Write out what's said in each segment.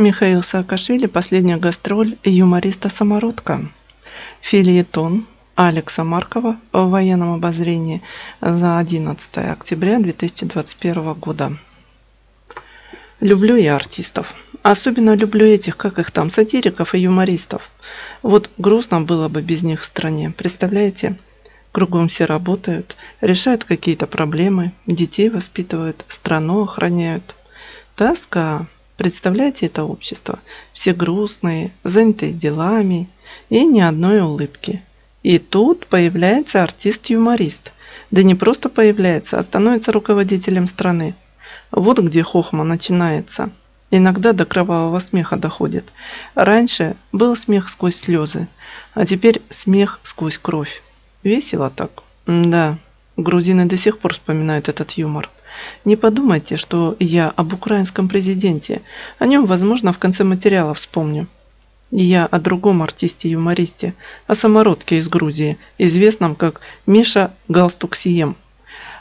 Михаил Саакашвили «Последняя гастроль юмориста-самородка». Филиетон Алекса Маркова в военном обозрении за 11 октября 2021 года. Люблю я артистов. Особенно люблю этих, как их там, сатириков и юмористов. Вот грустно было бы без них в стране. Представляете? Кругом все работают, решают какие-то проблемы, детей воспитывают, страну охраняют. Тоска. Представляете это общество? Все грустные, занятые делами и ни одной улыбки. И тут появляется артист-юморист. Да не просто появляется, а становится руководителем страны. Вот где хохма начинается. Иногда до кровавого смеха доходит. Раньше был смех сквозь слезы, а теперь смех сквозь кровь. Весело так. Да, грузины до сих пор вспоминают этот юмор. Не подумайте, что я об украинском президенте. О нем, возможно, в конце материала вспомню. Я о другом артисте-юмористе, о самородке из Грузии, известном как Миша Галстуксием.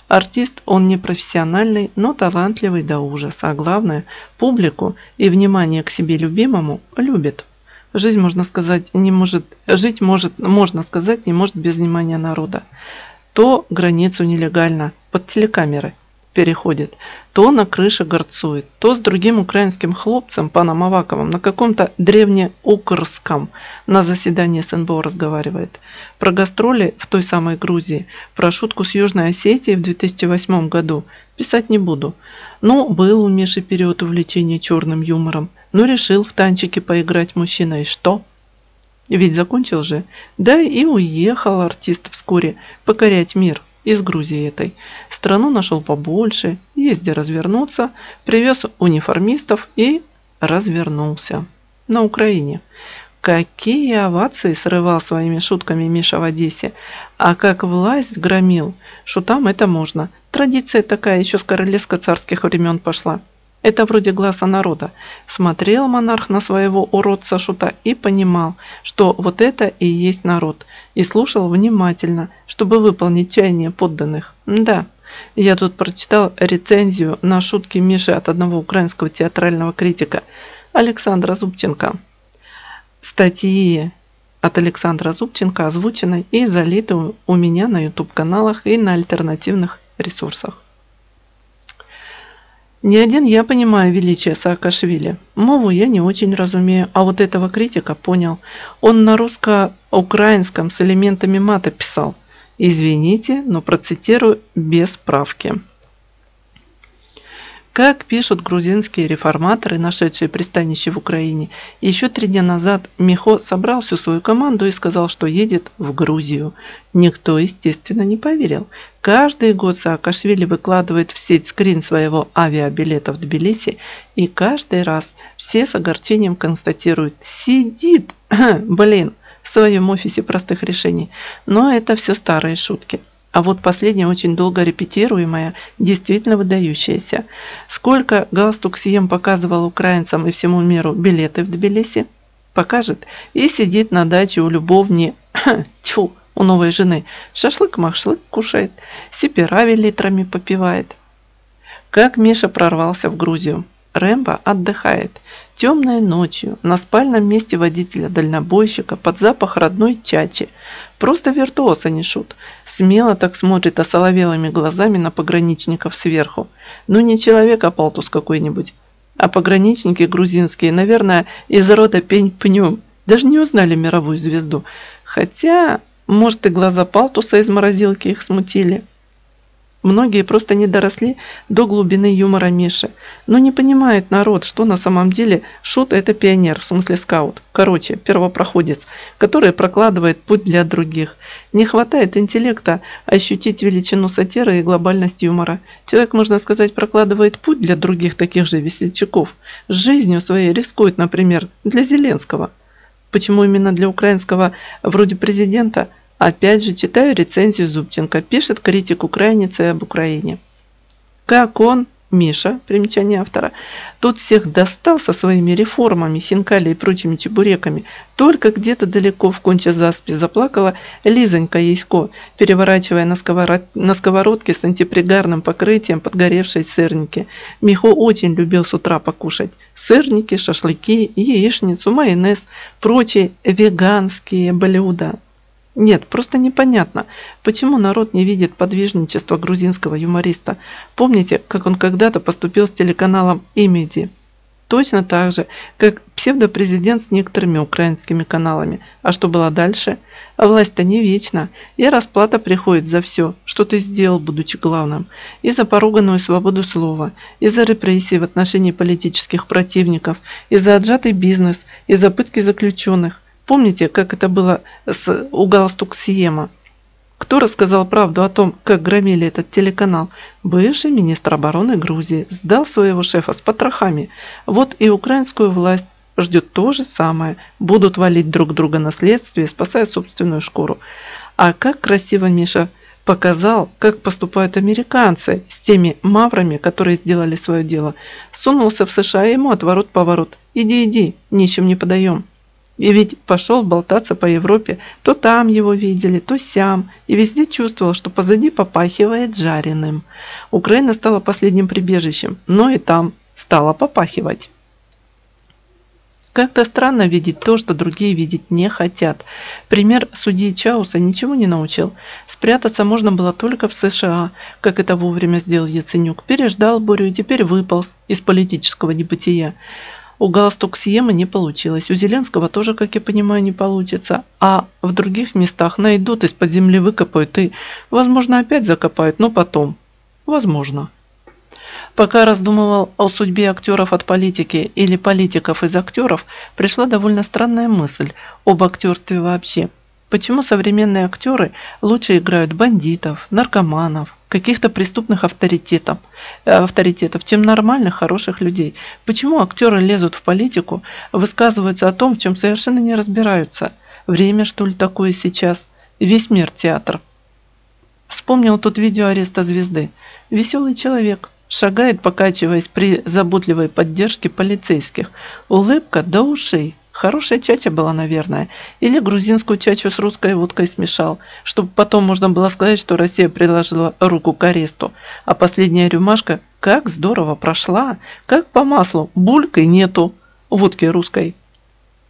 Артист он не профессиональный, но талантливый до ужаса, а главное, публику и внимание к себе любимому любит. Жизнь, можно сказать, не может, жить может, можно сказать, не может без внимания народа. То границу нелегально, под телекамеры – переходит, то на крыше горцует, то с другим украинским хлопцем, паном Аваковым, на каком-то древнеукрском на заседании СНБО разговаривает. Про гастроли в той самой Грузии, про шутку с Южной Осетией в 2008 году писать не буду. Но был у Миши период увлечения черным юмором, но решил в танчике поиграть мужчина, и что? Ведь закончил же. Да и уехал артист вскоре покорять мир из Грузии этой. Страну нашел побольше, где развернуться, привез униформистов и развернулся. На Украине. Какие овации срывал своими шутками Миша в Одессе, а как власть громил, шутам это можно. Традиция такая еще с королевско-царских времен пошла. Это вроде глаза народа. Смотрел монарх на своего уродца-шута и понимал, что вот это и есть народ, и слушал внимательно, чтобы выполнить чаяние подданных. Да, я тут прочитал рецензию на шутки Миши от одного украинского театрального критика Александра Зубченко. Статьи от Александра Зубченко озвучены и залиты у меня на YouTube-каналах и на альтернативных ресурсах. Не один я понимаю величие Саакашвили. Мову я не очень разумею, а вот этого критика понял. Он на русско-украинском с элементами мата писал. Извините, но процитирую без справки. Как пишут грузинские реформаторы, нашедшие пристанище в Украине, еще три дня назад Михо собрал всю свою команду и сказал, что едет в Грузию. Никто, естественно, не поверил. Каждый год Саакашвили выкладывает в сеть скрин своего авиабилета в Тбилиси, и каждый раз все с огорчением констатируют «сидит, блин, в своем офисе простых решений». Но это все старые шутки. А вот последняя очень долго репетируемая, действительно выдающаяся. Сколько галстук Сием показывал украинцам и всему миру билеты в Тбилиси? Покажет и сидит на даче у любовни, тьфу, у новой жены. Шашлык-машлык кушает, сипирави литрами попивает. Как Миша прорвался в Грузию. Рэмбо отдыхает. Темной ночью на спальном месте водителя-дальнобойщика под запах родной чачи. Просто виртуоз, а не шут. Смело так смотрит осоловелыми глазами на пограничников сверху. Ну не человек, а палтус какой-нибудь. А пограничники грузинские, наверное, из рода пень-пню. Даже не узнали мировую звезду. Хотя, может и глаза палтуса из морозилки их смутили. Многие просто не доросли до глубины юмора Миши. Но не понимает народ, что на самом деле шут – это пионер, в смысле скаут. Короче, первопроходец, который прокладывает путь для других. Не хватает интеллекта ощутить величину сатиры и глобальность юмора. Человек, можно сказать, прокладывает путь для других таких же весельчаков. Жизнью своей рискует, например, для Зеленского. Почему именно для украинского вроде президента – Опять же, читаю рецензию Зубченко, пишет критик украинец об Украине. Как он, Миша, примечание автора, тот всех достал со своими реформами, хинкали и прочими чебуреками. Только где-то далеко в конче заспи заплакала Лизонька Ясько, переворачивая на, сковород... на сковородке с антипригарным покрытием подгоревшие сырники. Михо очень любил с утра покушать сырники, шашлыки, яичницу, майонез, прочие веганские блюда. Нет, просто непонятно, почему народ не видит подвижничества грузинского юмориста. Помните, как он когда-то поступил с телеканалом «Имеди»? Точно так же, как псевдопрезидент с некоторыми украинскими каналами. А что было дальше? А власть-то не вечна, и расплата приходит за все, что ты сделал, будучи главным. И за поруганную свободу слова, и за репрессии в отношении политических противников, и за отжатый бизнес, и за пытки заключенных – Помните, как это было с, у галстук Сиема? Кто рассказал правду о том, как громили этот телеканал? Бывший министр обороны Грузии сдал своего шефа с потрохами. Вот и украинскую власть ждет то же самое. Будут валить друг друга на следствие, спасая собственную шкуру. А как красиво Миша показал, как поступают американцы с теми маврами, которые сделали свое дело. Сунулся в США ему отворот-поворот. Иди, иди, ничем не подаем. И ведь пошел болтаться по Европе, то там его видели, то сям, и везде чувствовал, что позади попахивает жареным. Украина стала последним прибежищем, но и там стала попахивать. Как-то странно видеть то, что другие видеть не хотят. Пример судьи Чауса ничего не научил. Спрятаться можно было только в США, как это вовремя сделал Яценюк. Переждал бурю и теперь выполз из политического небытия. У галстук Сиема не получилось. У Зеленского тоже, как я понимаю, не получится. А в других местах найдут, из-под земли выкопают и, возможно, опять закопают, но потом. Возможно. Пока раздумывал о судьбе актеров от политики или политиков из актеров, пришла довольно странная мысль об актерстве вообще – Почему современные актеры лучше играют бандитов, наркоманов, каких-то преступных авторитетов, э, авторитетов, чем нормальных, хороших людей? Почему актеры лезут в политику, высказываются о том, в чем совершенно не разбираются? Время, что ли, такое сейчас? Весь мир театр. Вспомнил тут видео ареста звезды. Веселый человек. Шагает, покачиваясь при заботливой поддержке полицейских. Улыбка до ушей. Хорошая чача была, наверное. Или грузинскую чачу с русской водкой смешал, чтобы потом можно было сказать, что Россия приложила руку к аресту. А последняя рюмашка как здорово прошла, как по маслу, булькой нету водки русской.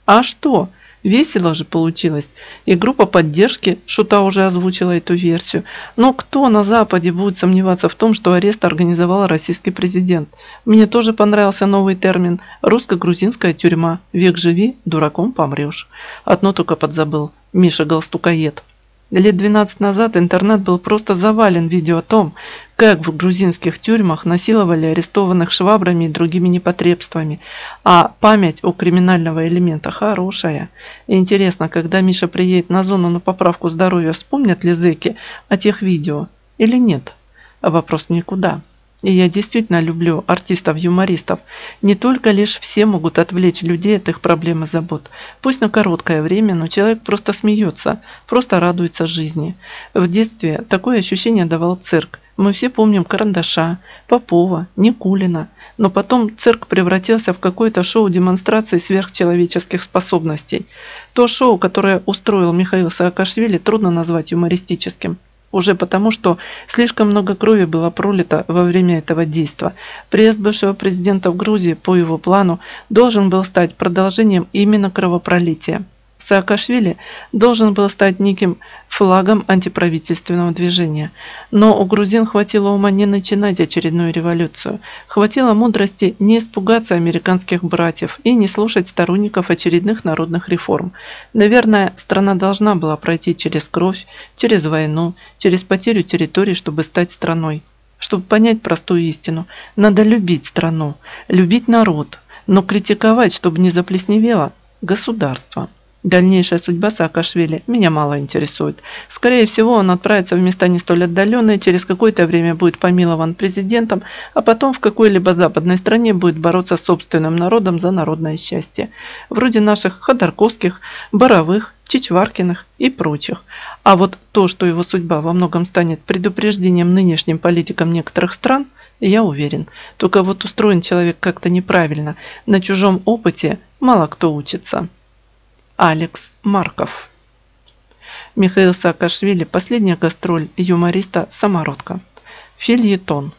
А что? Весело же получилось. И группа поддержки Шута уже озвучила эту версию. Но кто на Западе будет сомневаться в том, что арест организовал российский президент? Мне тоже понравился новый термин «русско-грузинская тюрьма». Век живи, дураком помрешь. Одно только подзабыл. Миша Галстукоед. Лет 12 назад интернет был просто завален видео о том, как в грузинских тюрьмах насиловали арестованных швабрами и другими непотребствами. А память о криминального элемента хорошая. Интересно, когда Миша приедет на зону на поправку здоровья, вспомнят ли зэки о тех видео или нет? Вопрос никуда. И я действительно люблю артистов-юмористов. Не только лишь все могут отвлечь людей от их проблем и забот. Пусть на короткое время, но человек просто смеется, просто радуется жизни. В детстве такое ощущение давал цирк. Мы все помним Карандаша, Попова, Никулина. Но потом цирк превратился в какое-то шоу демонстрации сверхчеловеческих способностей. То шоу, которое устроил Михаил Саакашвили, трудно назвать юмористическим. Уже потому, что слишком много крови было пролито во время этого действа. Приезд бывшего президента в Грузии по его плану должен был стать продолжением именно кровопролития. Саакашвили должен был стать неким флагом антиправительственного движения. Но у грузин хватило ума не начинать очередную революцию. Хватило мудрости не испугаться американских братьев и не слушать сторонников очередных народных реформ. Наверное, страна должна была пройти через кровь, через войну, через потерю территорий, чтобы стать страной. Чтобы понять простую истину, надо любить страну, любить народ, но критиковать, чтобы не заплесневело, государство. Дальнейшая судьба Саакашвили меня мало интересует. Скорее всего, он отправится в места не столь отдаленные, через какое-то время будет помилован президентом, а потом в какой-либо западной стране будет бороться с собственным народом за народное счастье. Вроде наших Ходорковских, Боровых, Чичваркиных и прочих. А вот то, что его судьба во многом станет предупреждением нынешним политикам некоторых стран, Я уверен. Только вот устроен человек как-то неправильно. На чужом опыте мало кто учится. Алекс Марков Михаил Саакашвили. Последняя гастроль юмориста «Самородка». Фильетон.